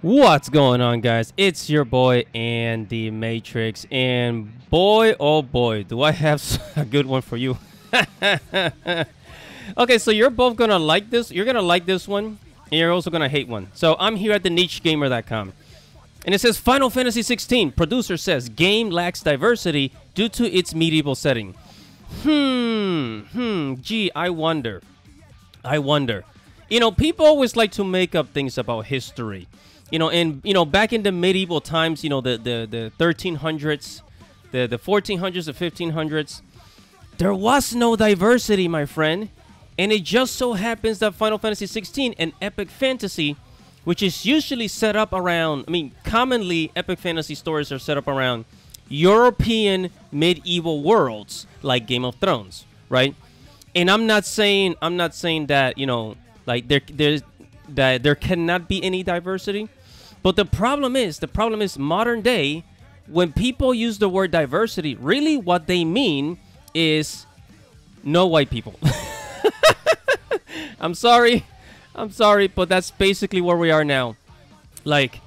What's going on, guys? It's your boy Andy Matrix, and boy, oh boy, do I have a good one for you. okay, so you're both gonna like this. You're gonna like this one, and you're also gonna hate one. So I'm here at the nichegamer.com, and it says Final Fantasy 16. Producer says game lacks diversity due to its medieval setting. Hmm, hmm. Gee, I wonder. I wonder. You know, people always like to make up things about history you know, and you know, back in the medieval times, you know, the the the 1300s, the the 1400s, the 1500s, there was no diversity, my friend, and it just so happens that Final Fantasy 16 and epic fantasy, which is usually set up around, I mean, commonly epic fantasy stories are set up around European medieval worlds like Game of Thrones, right? And I'm not saying I'm not saying that you know, like there there's that there cannot be any diversity but the problem is, the problem is modern day, when people use the word diversity, really what they mean is no white people. I'm sorry. I'm sorry, but that's basically where we are now. Like,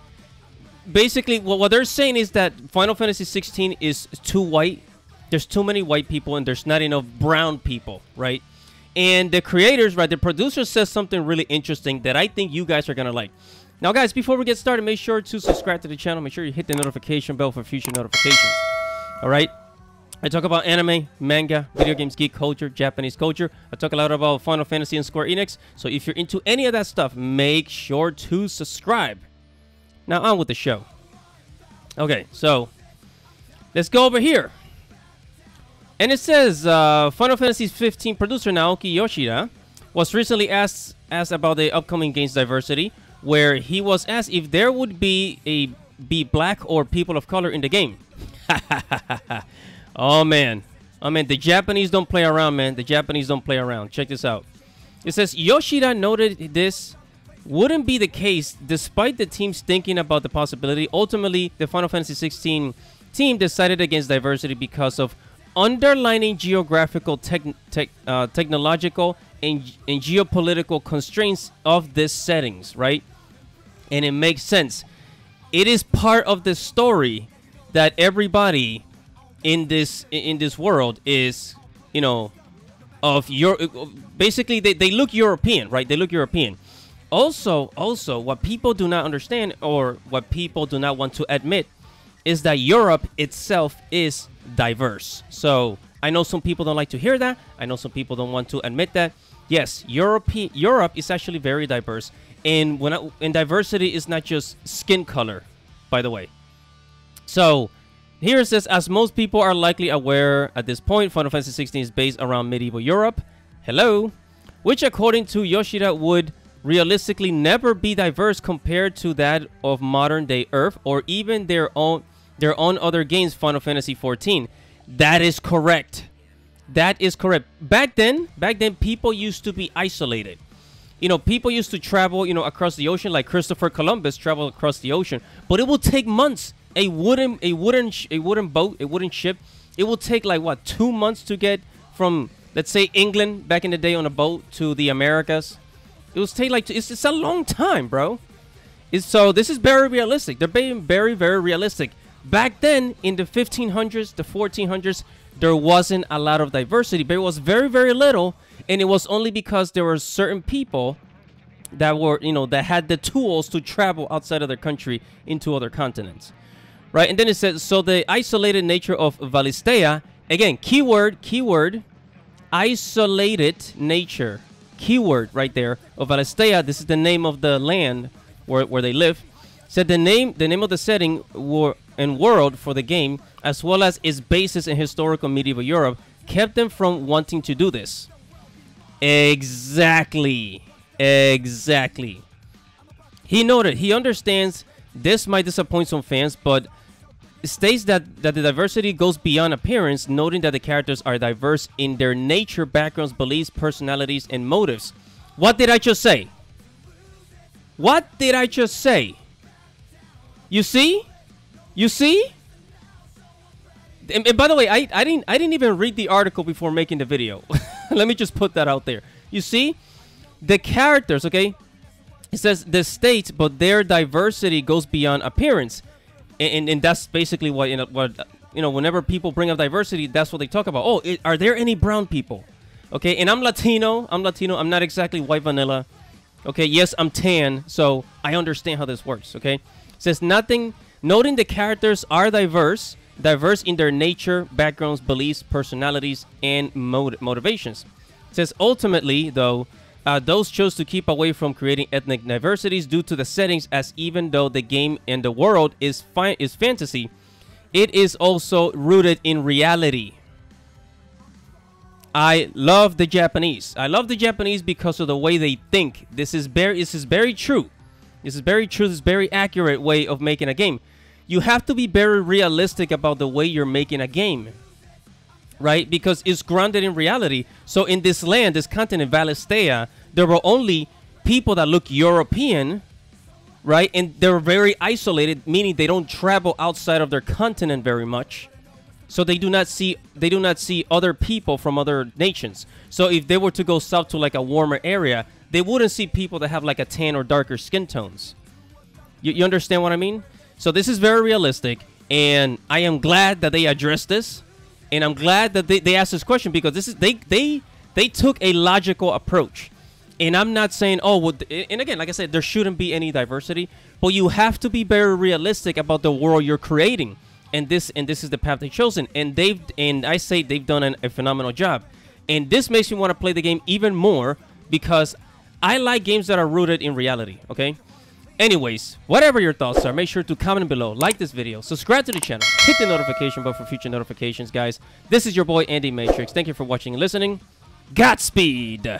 basically, what, what they're saying is that Final Fantasy 16 is too white. There's too many white people and there's not enough brown people, right? And the creators, right, the producer says something really interesting that I think you guys are to like. Now, guys, before we get started, make sure to subscribe to the channel. Make sure you hit the notification bell for future notifications. All right? I talk about anime, manga, video games, geek culture, Japanese culture. I talk a lot about Final Fantasy and Square Enix. So if you're into any of that stuff, make sure to subscribe. Now, on with the show. Okay, so let's go over here. And it says uh, Final Fantasy 15 producer Naoki Yoshida was recently asked asked about the upcoming game's diversity where he was asked if there would be a be black or people of color in the game. oh man. Oh man, the Japanese don't play around, man. The Japanese don't play around. Check this out. It says Yoshida noted this wouldn't be the case despite the teams thinking about the possibility. Ultimately, the Final Fantasy 16 team decided against diversity because of underlining geographical, tech, tech, uh, technological, and, and geopolitical constraints of these settings, right? And it makes sense. It is part of the story that everybody in this in this world is, you know, of your basically they, they look European, right? They look European. Also, also what people do not understand or what people do not want to admit is that Europe itself is diverse. So I know some people don't like to hear that. I know some people don't want to admit that. Yes, Europe Europe is actually very diverse and when I, and diversity is not just skin color, by the way. So here it says, as most people are likely aware at this point, Final Fantasy 16 is based around medieval Europe. Hello, which according to Yoshida would realistically never be diverse compared to that of modern day Earth or even their own their own other games, Final Fantasy 14. That is correct. That is correct. Back then, back then, people used to be isolated you know, people used to travel, you know, across the ocean like Christopher Columbus traveled across the ocean, but it will take months. A wooden, a wooden, a wooden boat, a wooden ship, it will take like what two months to get from, let's say, England back in the day on a boat to the Americas. It will take like it's, it's a long time, bro. It's, so this is very realistic. They're being very, very realistic. Back then, in the 1500s, the 1400s, there wasn't a lot of diversity, but it was very, very little and it was only because there were certain people that were you know that had the tools to travel outside of their country into other continents right? And then it says so the isolated nature of valisthea again keyword keyword isolated nature keyword right there of valisthea this is the name of the land where, where they live. Said the name the name of the setting were, and world for the game as well as its basis in historical medieval europe kept them from wanting to do this Exactly. Exactly. He noted he understands this might disappoint some fans, but states that, that the diversity goes beyond appearance, noting that the characters are diverse in their nature, backgrounds, beliefs, personalities, and motives. What did I just say? What did I just say? You see? You see? And, and by the way, I, I didn't I didn't even read the article before making the video. Let me just put that out there. You see, the characters, okay? It says the state, but their diversity goes beyond appearance, and, and, and that's basically what you know. What you know, whenever people bring up diversity, that's what they talk about. Oh, it, are there any brown people? Okay, and I'm Latino. I'm Latino. I'm not exactly white vanilla. Okay, yes, I'm tan, so I understand how this works. Okay, it says nothing. Noting the characters are diverse, diverse in their nature, backgrounds, beliefs, personalities, and mot- motivations. It says ultimately, though, uh, those chose to keep away from creating ethnic diversities due to the settings, as even though the game and the world is fi- is fantasy, it is also rooted in reality. I love the Japanese. I love the Japanese because of the way they think. This is very this is very true. This is very true. This is very accurate way of making a game. You have to be very realistic about the way you're making a game. Right? Because it's grounded in reality. So in this land, this continent, Valisthea, there were only people that look European, right? And they're very isolated, meaning they don't travel outside of their continent very much so they do not see they do not see other people from other nations. So if they were to go south to like a warmer area, they wouldn't see people that have like a tan or darker skin tones. You, you understand what I mean? So this is very realistic, and I am glad that they addressed this, and I'm glad that they, they asked this question because this is they they they took a logical approach. And I'm not saying, oh, well, and again, like I said, there shouldn't be any diversity, but you have to be very realistic about the world you're creating. And this and this is the path they've chosen. And they've and i say they've done an, a phenomenal job. And this makes me want to play the game even more because i like games that are rooted in reality okay anyways whatever your thoughts are make sure to comment below like this video subscribe to the channel hit the notification bell for future notifications guys. This is your boy andy matrix. Thank you for watching and listening. Godspeed